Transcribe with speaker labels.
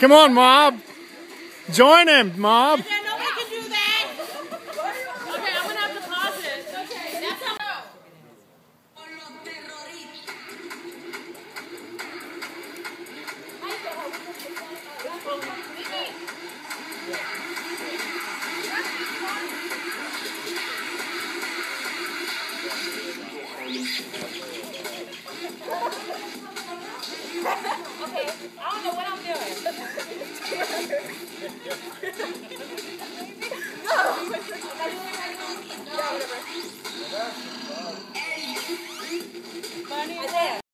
Speaker 1: Come on, mob. Join him, mob.
Speaker 2: Yeah, nobody can do that. Okay, I'm gonna have to pause it. Okay, that's how. Okay, I don't know what I'm 마 녀.